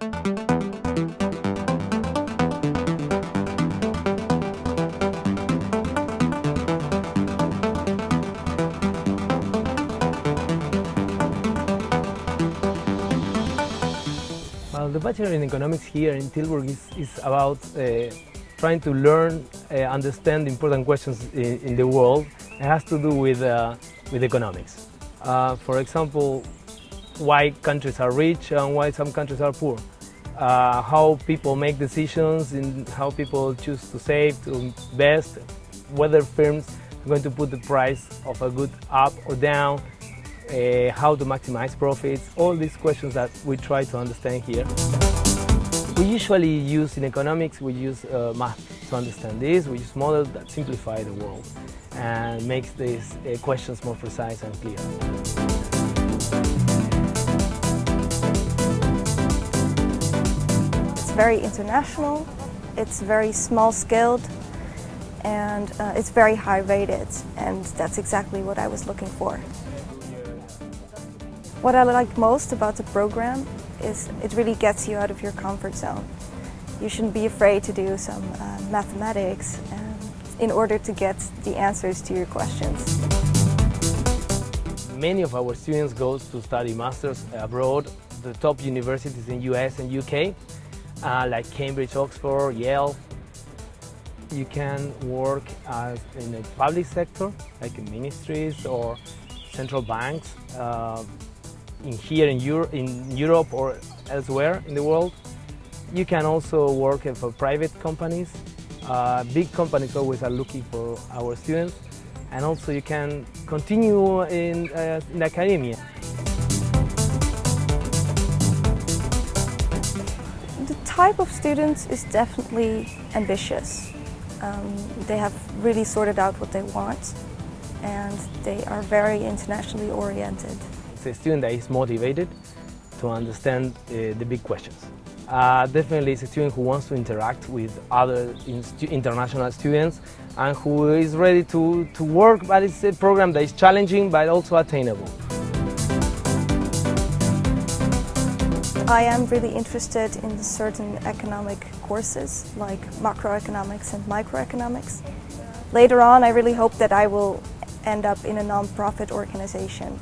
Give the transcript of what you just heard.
Well, the Bachelor in Economics here in Tilburg is, is about uh, trying to learn, uh, understand important questions in, in, the world. It has to do with, uh, with economics. Uh, for example, why countries are rich and why some countries are poor. Uh, how people make decisions and how people choose to save, to invest, whether firms are going to put the price of a good up or down, uh, how to maximize profits, all these questions that we try to understand here. We usually use in economics, we use uh, math to understand this. We use models that simplify the world and makes these uh, questions more precise and clear. Very international, it's very small-scaled, and uh, it's very high rated, and that's exactly what I was looking for. What I like most about the program is it really gets you out of your comfort zone. You shouldn't be afraid to do some uh, mathematics in order to get the answers to your questions. Many of our students go to study masters abroad, the top universities in US and UK, uh, like Cambridge, Oxford, Yale. You can work as in the public sector, like in ministries or central banks. Uh, in here in, Euro in Europe or elsewhere in the world. You can also work for private companies. Uh, big companies always are looking for our students. And also you can continue in, uh, in academia. The type of students is definitely ambitious. Um, they have really sorted out what they want and they are very internationally oriented. It's a student that is motivated to understand uh, the big questions. Uh, definitely it's a student who wants to interact with other international students and who is ready to, to work, but it's a program that is challenging but also attainable. I am really interested in certain economic courses like macroeconomics and microeconomics. Later on, I really hope that I will end up in a non-profit organization.